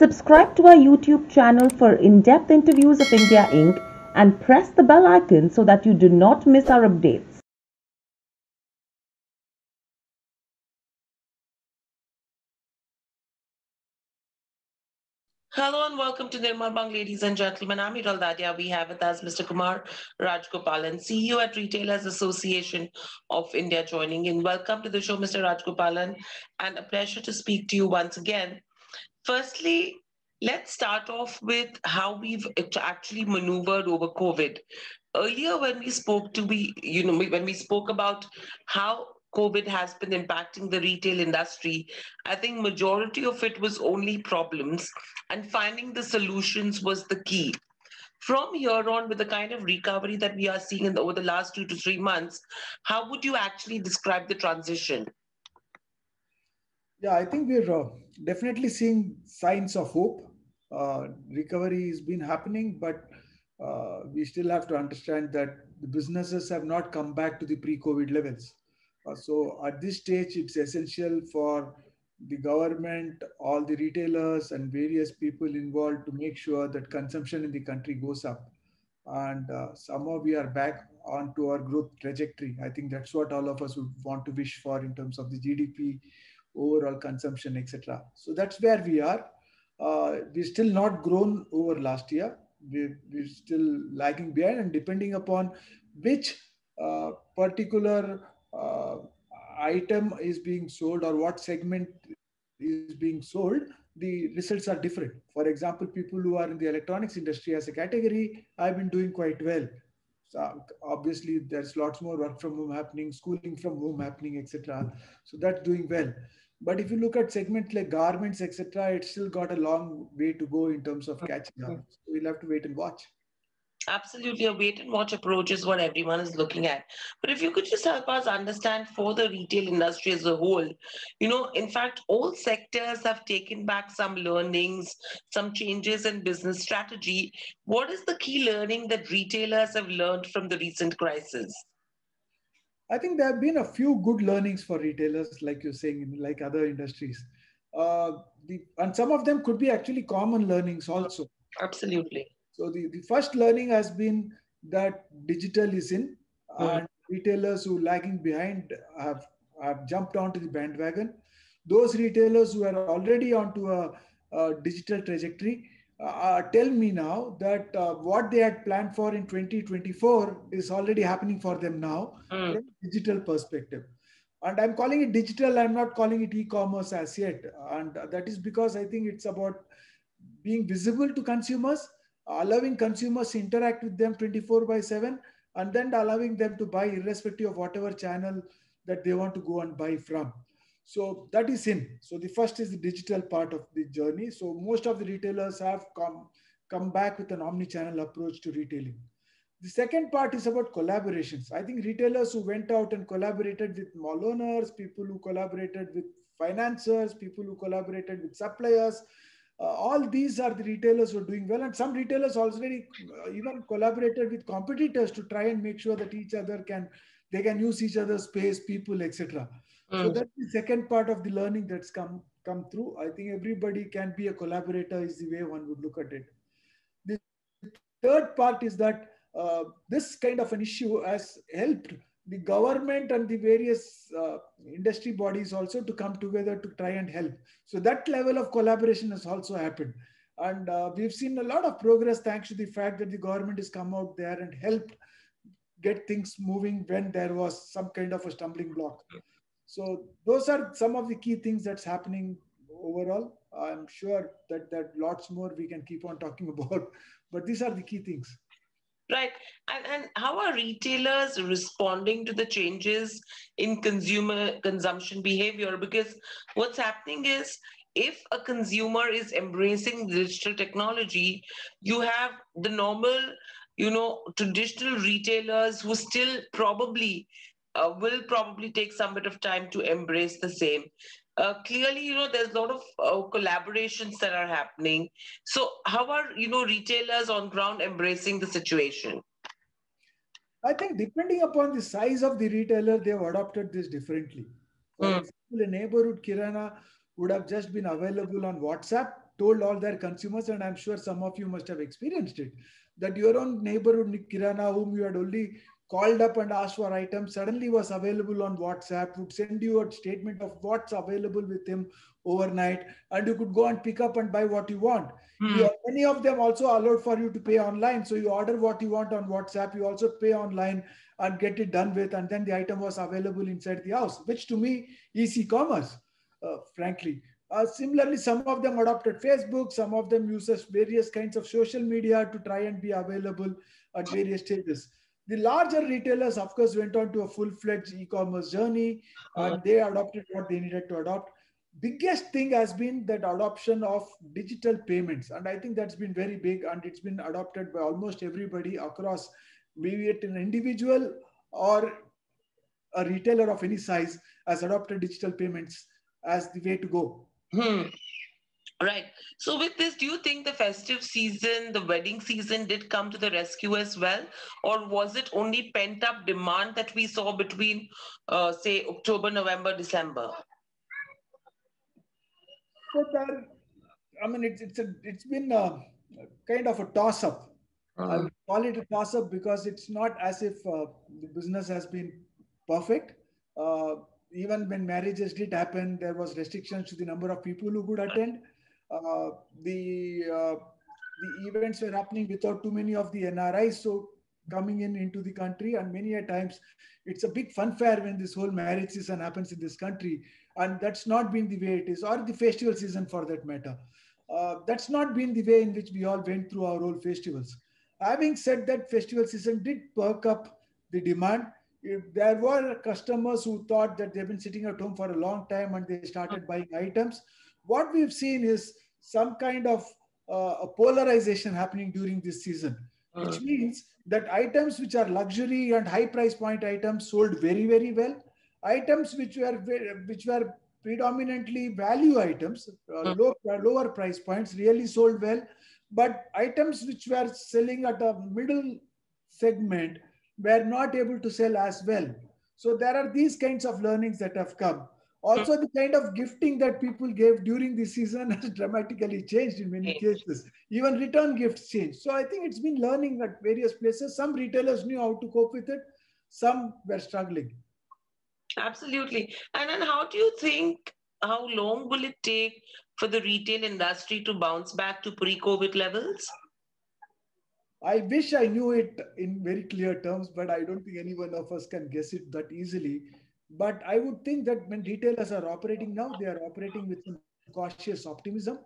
Subscribe to our YouTube channel for in-depth interviews of India Inc. and press the bell icon so that you do not miss our updates. Hello and welcome to Nirmal Bang, ladies and gentlemen. I'm Hiral Dadia. We have with us Mr. Kumar Rajagopalan, CEO at Retailers Association of India, joining in. Welcome to the show, Mr. Rajagopalan, and a pleasure to speak to you once again. Firstly, let's start off with how we've actually maneuvered over COVID. Earlier, when we spoke to we, you know, when we spoke about how COVID has been impacting the retail industry, I think majority of it was only problems and finding the solutions was the key. From here on, with the kind of recovery that we are seeing in the, over the last two to three months, how would you actually describe the transition? Yeah, I think we're uh, definitely seeing signs of hope. Uh, recovery has been happening, but uh, we still have to understand that the businesses have not come back to the pre-COVID levels. Uh, so at this stage, it's essential for the government, all the retailers, and various people involved to make sure that consumption in the country goes up. And uh, somehow we are back onto our growth trajectory. I think that's what all of us would want to wish for in terms of the GDP, overall consumption, etc. So that's where we are. Uh, we're still not grown over last year. We're, we're still lagging behind, and depending upon which uh, particular uh, item is being sold or what segment is being sold, the results are different. For example, people who are in the electronics industry as a category have been doing quite well. So obviously, there's lots more work from home happening, schooling from home happening, etc. So that's doing well. But if you look at segments like garments, etc., it's still got a long way to go in terms of catching up. So we'll have to wait and watch. Absolutely, a wait and watch approach is what everyone is looking at. But if you could just help us understand for the retail industry as a whole, you know, in fact, all sectors have taken back some learnings, some changes in business strategy. What is the key learning that retailers have learned from the recent crisis? I think there have been a few good learnings for retailers, like you're saying, like other industries. Uh, the, and some of them could be actually common learnings also. Absolutely. So the, the first learning has been that digital is in mm-hmm. and retailers who lagging behind have, have jumped onto the bandwagon. Those retailers who are already onto a, a digital trajectory uh, tell me now that uh, what they had planned for in 2024 is already happening for them now mm. from digital perspective and i'm calling it digital i'm not calling it e-commerce as yet and that is because i think it's about being visible to consumers allowing consumers to interact with them 24 by 7 and then allowing them to buy irrespective of whatever channel that they want to go and buy from so that is in. So the first is the digital part of the journey. So most of the retailers have come, come back with an omni-channel approach to retailing. The second part is about collaborations. I think retailers who went out and collaborated with mall owners, people who collaborated with financiers, people who collaborated with suppliers, all these are the retailers who are doing well. And some retailers already uh, even collaborated with competitors to try and make sure that each other can, they can use each other's space, people, etc. Mm. So that's the second part of the learning that's come come through. I think everybody can be a collaborator is the way one would look at it. The third part is that uh, this kind of an issue has helped the government and the various uh, industry bodies also to come together to try and help. So that level of collaboration has also happened. And uh, we've seen a lot of progress thanks to the fact that the government has come out there and helped get things moving when there was some kind of a stumbling block. So those are some of the key things that's happening overall. I'm sure that that lots more we can keep on talking about, but these are the key things. Right. And, and how are retailers responding to the changes in consumer consumption behavior? Because what's happening is if a consumer is embracing digital technology, you have the normal, you know, traditional retailers who still probably uh, will probably take some bit of time to embrace the same. Uh, clearly, you know, there's a lot of uh, collaborations that are happening. So, how are you know retailers on ground embracing the situation? I think depending upon the size of the retailer, they've adopted this differently. For mm. example, a neighborhood kirana would have just been available on WhatsApp told all their consumers, and I'm sure some of you must have experienced it, that your own neighborhood Kirana, whom you had only called up and asked for items, suddenly was available on WhatsApp, would send you a statement of what's available with him overnight, and you could go and pick up and buy what you want. Mm. You, many of them also allowed for you to pay online. So you order what you want on WhatsApp, you also pay online and get it done with, and then the item was available inside the house, which to me is e-commerce, uh, frankly. Uh, similarly, some of them adopted Facebook, some of them uses various kinds of social media to try and be available at various stages. The larger retailers, of course, went on to a full-fledged e-commerce journey and they adopted what they needed to adopt. Biggest thing has been that adoption of digital payments. And I think that's been very big and it's been adopted by almost everybody across, maybe it an individual or a retailer of any size has adopted digital payments as the way to go. Hmm. Right. So, with this, do you think the festive season, the wedding season, did come to the rescue as well? Or was it only pent up demand that we saw between, uh, say, October, November, December? So, there, I mean, it's, it's, a, it's been a, kind of a toss up. Uh-huh. I would call it a toss up because it's not as if uh, the business has been perfect. Uh, even when marriages did happen, there was restrictions to the number of people who could attend. Uh, the uh, the events were happening without too many of the NRIs so coming in into the country, and many a times it's a big fun fair when this whole marriage season happens in this country, and that's not been the way it is, or the festival season for that matter. Uh, that's not been the way in which we all went through our old festivals. Having said that, festival season did perk up the demand if there were customers who thought that they've been sitting at home for a long time and they started buying items, what we've seen is some kind of uh, a polarization happening during this season, which uh. means that items which are luxury and high price point items sold very, very well. Items which were which were predominantly value items, uh, uh. low, lower price points, really sold well. But items which were selling at a middle segment were not able to sell as well. So there are these kinds of learnings that have come. Also, the kind of gifting that people gave during the season has dramatically changed in many cases. Even return gifts changed. So I think it's been learning at various places. Some retailers knew how to cope with it. Some were struggling. Absolutely. And then how do you think, how long will it take for the retail industry to bounce back to pre-COVID levels? I wish I knew it in very clear terms, but I don't think any one of us can guess it that easily. But I would think that when retailers are operating now, they are operating with some cautious optimism.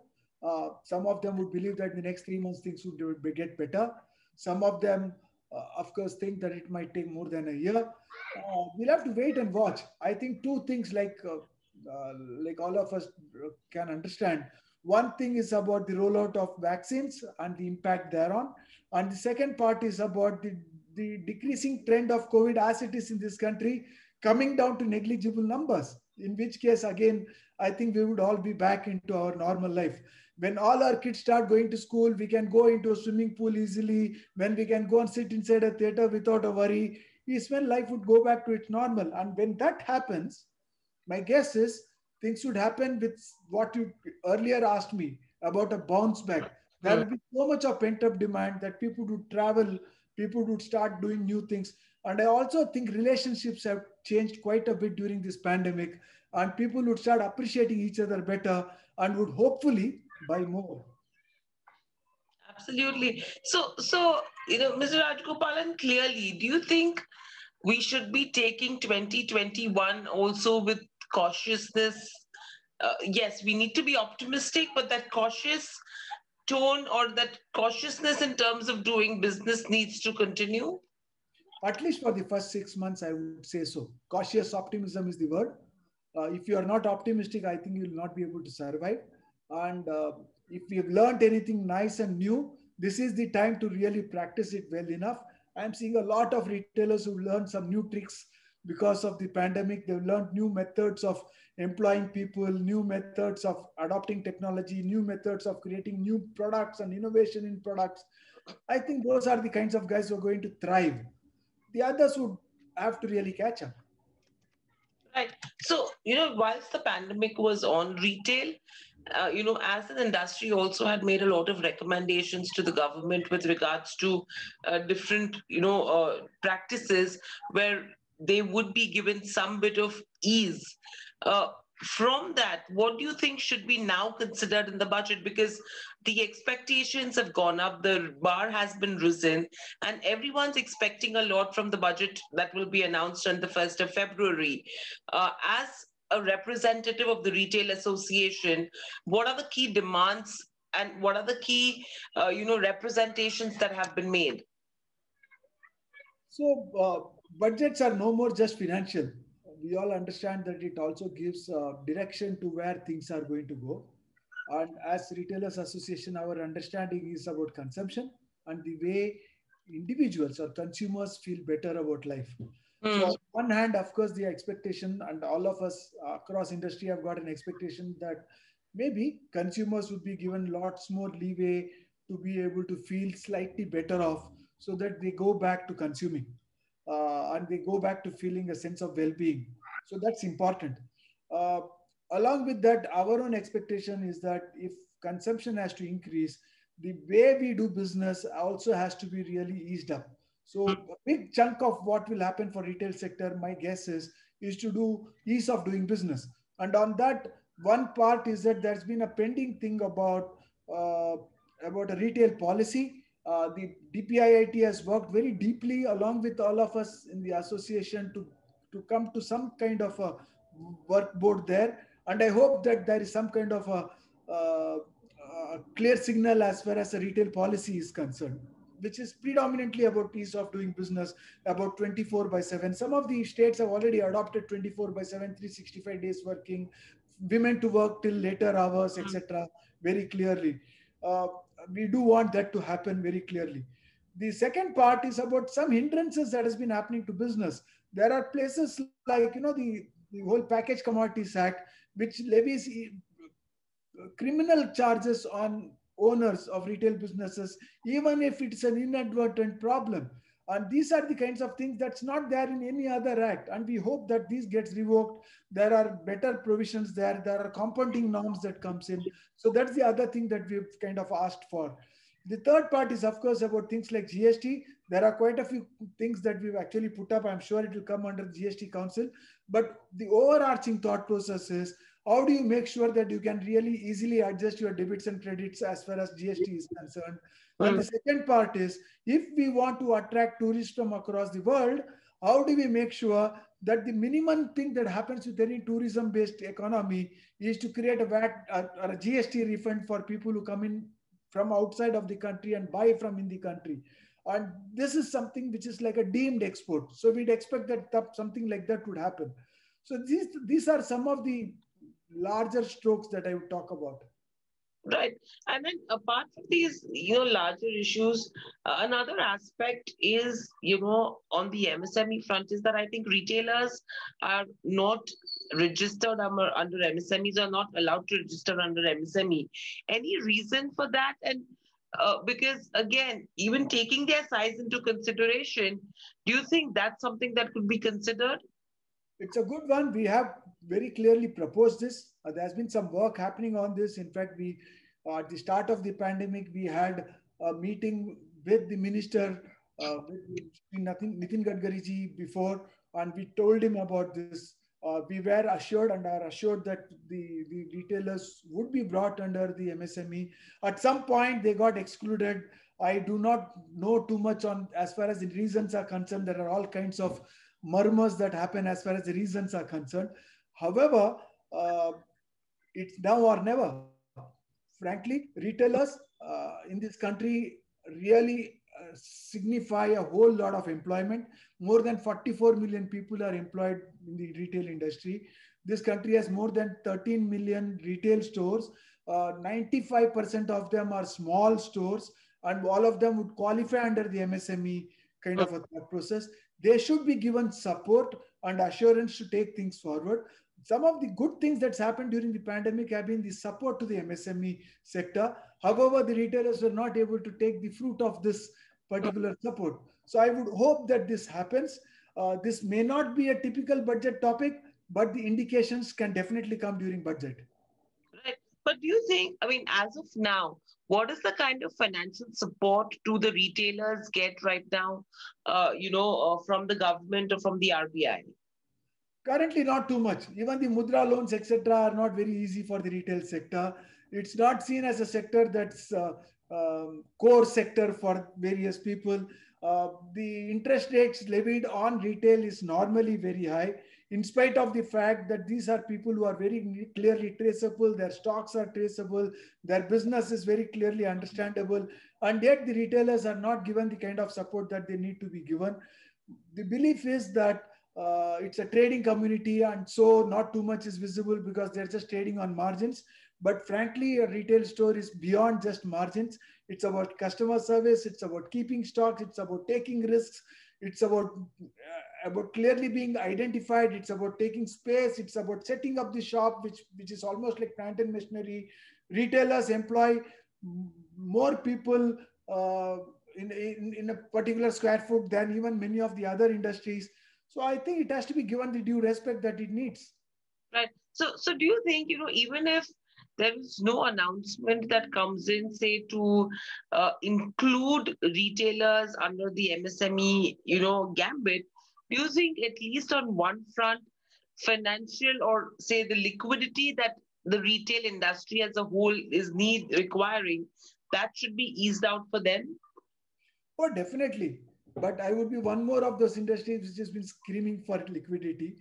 Uh, some of them would believe that in the next three months things would get better. Some of them, uh, of course, think that it might take more than a year. Uh, we'll have to wait and watch. I think two things like uh, uh, like all of us can understand. One thing is about the rollout of vaccines and the impact thereon. And the second part is about the, the decreasing trend of COVID as it is in this country, coming down to negligible numbers, in which case, again, I think we would all be back into our normal life. When all our kids start going to school, we can go into a swimming pool easily. When we can go and sit inside a theater without a worry, is when life would go back to its normal. And when that happens, my guess is things would happen with what you earlier asked me about a bounce back. There will be so much of pent up demand that people would travel, people would start doing new things. And I also think relationships have changed quite a bit during this pandemic, and people would start appreciating each other better and would hopefully buy more. Absolutely. So, so you know, Mr. Rajagopalan, clearly, do you think we should be taking 2021 also with cautiousness. Uh, yes, we need to be optimistic, but that cautious tone or that cautiousness in terms of doing business needs to continue? At least for the first six months, I would say so. Cautious optimism is the word. Uh, if you are not optimistic, I think you will not be able to survive. And uh, if you've learned anything nice and new, this is the time to really practice it well enough. I'm seeing a lot of retailers who learned some new tricks because of the pandemic. They've learned new methods of employing people, new methods of adopting technology, new methods of creating new products and innovation in products. I think those are the kinds of guys who are going to thrive. The others would have to really catch up. Right. So, you know, whilst the pandemic was on retail, uh, you know, as an industry, also had made a lot of recommendations to the government with regards to uh, different, you know, uh, practices where they would be given some bit of ease. From that, what do you think should be now considered in the budget? Because the expectations have gone up, the bar has been risen, and everyone's expecting a lot from the budget that will be announced on the 1st of February. Uh, as a representative of the Retail Association, what are the key demands and what are the key, uh, you know, representations that have been made? So uh, budgets are no more just financial we all understand that it also gives uh, direction to where things are going to go. And as Retailers Association, our understanding is about consumption and the way individuals or consumers feel better about life. Mm. So on one hand, of course, the expectation and all of us across industry have got an expectation that maybe consumers would be given lots more leeway to be able to feel slightly better off so that they go back to consuming and they go back to feeling a sense of well-being. So that's important. Uh, along with that, our own expectation is that if consumption has to increase, the way we do business also has to be really eased up. So a big chunk of what will happen for retail sector, my guess is, is to do ease of doing business. And on that, one part is that there's been a pending thing about uh, about a retail policy uh, the DPIIT has worked very deeply along with all of us in the association to, to come to some kind of a work board there. And I hope that there is some kind of a, uh, a clear signal as far as the retail policy is concerned, which is predominantly about ease of doing business, about 24 by 7. Some of the states have already adopted 24 by 7, 365 days working, women to work till later hours, etc. very clearly. Uh, we do want that to happen very clearly. The second part is about some hindrances that has been happening to business. There are places like, you know, the, the whole Package Commodities Act, which levies criminal charges on owners of retail businesses, even if it's an inadvertent problem. And these are the kinds of things that's not there in any other act. And we hope that these gets revoked. There are better provisions there. There are compounding norms that comes in. So that's the other thing that we've kind of asked for. The third part is, of course, about things like GST. There are quite a few things that we've actually put up. I'm sure it will come under GST Council. But the overarching thought process is how do you make sure that you can really easily adjust your debits and credits as far as GST is concerned? Mm. And the second part is if we want to attract tourists from across the world, how do we make sure that the minimum thing that happens with any tourism based economy is to create a VAT or a GST refund for people who come in from outside of the country and buy from in the country? And this is something which is like a deemed export. So we'd expect that something like that would happen. So these, these are some of the larger strokes that I would talk about. Right. And then apart from these, you know, larger issues, uh, another aspect is, you know, on the MSME front is that I think retailers are not registered under, MSMEs are not allowed to register under MSME. Any reason for that? And uh, because again, even taking their size into consideration, do you think that's something that could be considered? It's a good one. We have very clearly proposed this. Uh, there's been some work happening on this. In fact, we uh, at the start of the pandemic, we had a meeting with the minister, uh, Nitin, Nitin Gadkari ji before, and we told him about this. Uh, we were assured and are assured that the, the retailers would be brought under the MSME. At some point, they got excluded. I do not know too much on as far as the reasons are concerned. There are all kinds of murmurs that happen as far as the reasons are concerned. However, uh, it's now or never. Frankly, retailers uh, in this country really uh, signify a whole lot of employment. More than 44 million people are employed in the retail industry. This country has more than 13 million retail stores. 95% uh, of them are small stores, and all of them would qualify under the MSME kind of a process. They should be given support and assurance to take things forward some of the good things that's happened during the pandemic have been the support to the MSME sector. However, the retailers were not able to take the fruit of this particular support. So I would hope that this happens. Uh, this may not be a typical budget topic, but the indications can definitely come during budget. Right. But do you think, I mean, as of now, what is the kind of financial support do the retailers get right now, uh, you know, uh, from the government or from the RBI? Currently, not too much. Even the mudra loans, etc., are not very easy for the retail sector. It's not seen as a sector that's uh, um, core sector for various people. Uh, the interest rates levied on retail is normally very high in spite of the fact that these are people who are very clearly traceable, their stocks are traceable, their business is very clearly understandable, and yet the retailers are not given the kind of support that they need to be given. The belief is that uh, it's a trading community and so not too much is visible because they're just trading on margins. But frankly, a retail store is beyond just margins. It's about customer service, it's about keeping stocks, it's about taking risks, it's about uh, about clearly being identified. It's about taking space. It's about setting up the shop which which is almost like plant and machinery. Retailers employ more people uh, in, in in a particular square foot than even many of the other industries so i think it has to be given the due respect that it needs right so so do you think you know even if there is no announcement that comes in, say, to uh, include retailers under the MSME, you know, gambit. Do you think at least on one front, financial or say the liquidity that the retail industry as a whole is need requiring, that should be eased out for them? Oh, definitely. But I would be one more of those industries which has been screaming for liquidity.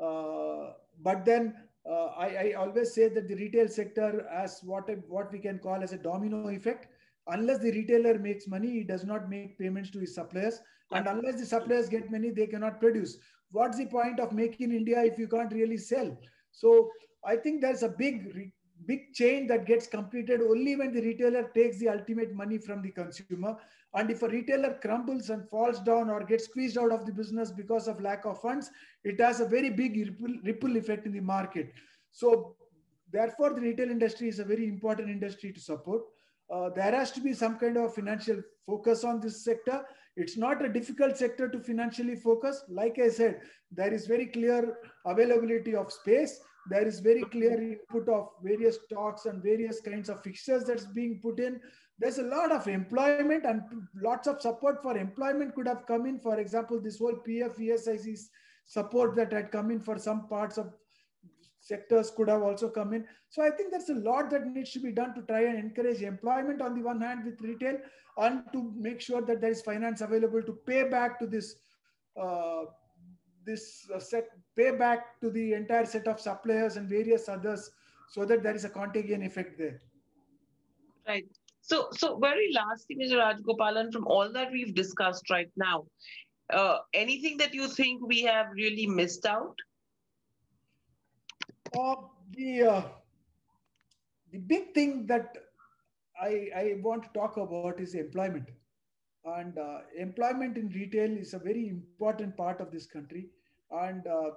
Uh, but then uh, I, I, always say that the retail sector as what, what we can call as a domino effect. Unless the retailer makes money, he does not make payments to his suppliers. And unless the suppliers get money, they cannot produce. What's the point of making India if you can't really sell? So I think there's a big, big chain that gets completed only when the retailer takes the ultimate money from the consumer. And if a retailer crumbles and falls down or gets squeezed out of the business because of lack of funds, it has a very big ripple, effect in the market. So therefore, the retail industry is a very important industry to support. Uh, there has to be some kind of financial focus on this sector. It's not a difficult sector to financially focus. Like I said, there is very clear availability of space. There is very clear input of various stocks and various kinds of fixtures that's being put in there's a lot of employment and lots of support for employment could have come in. For example, this whole PF ESIC support that had come in for some parts of sectors could have also come in. So I think there's a lot that needs to be done to try and encourage employment on the one hand with retail and to make sure that there is finance available to pay back to this uh, this uh, set pay back to the entire set of suppliers and various others so that there is a contagion effect there. Right. So, so very last thing, Mr. Rajagopalan, from all that we've discussed right now, uh, anything that you think we have really missed out? Uh, the uh, the big thing that I, I want to talk about is employment. And uh, employment in retail is a very important part of this country. And uh,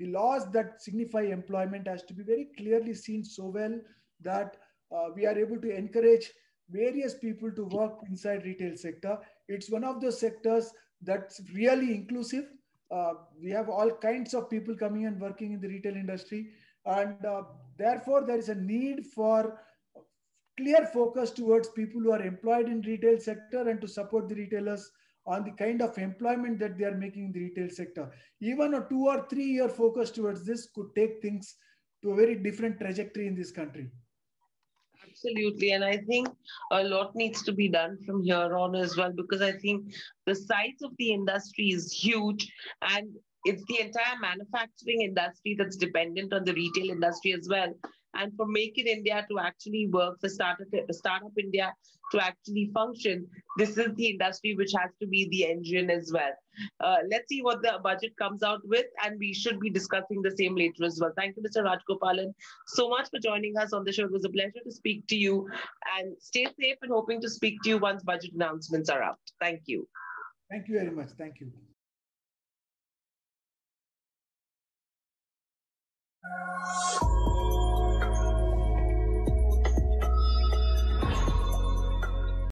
the laws that signify employment has to be very clearly seen so well that uh, we are able to encourage various people to work inside retail sector. It's one of those sectors that's really inclusive. Uh, we have all kinds of people coming and working in the retail industry. And uh, therefore, there is a need for clear focus towards people who are employed in retail sector and to support the retailers on the kind of employment that they are making in the retail sector. Even a two or three year focus towards this could take things to a very different trajectory in this country. Absolutely. And I think a lot needs to be done from here on as well, because I think the size of the industry is huge and it's the entire manufacturing industry that's dependent on the retail industry as well and for Make in India to actually work, for Startup, Startup India to actually function, this is the industry which has to be the engine as well. Uh, let's see what the budget comes out with, and we should be discussing the same later as well. Thank you, Mr. Rajagopalan, so much for joining us on the show. It was a pleasure to speak to you, and stay safe and hoping to speak to you once budget announcements are out. Thank you. Thank you very much. Thank you.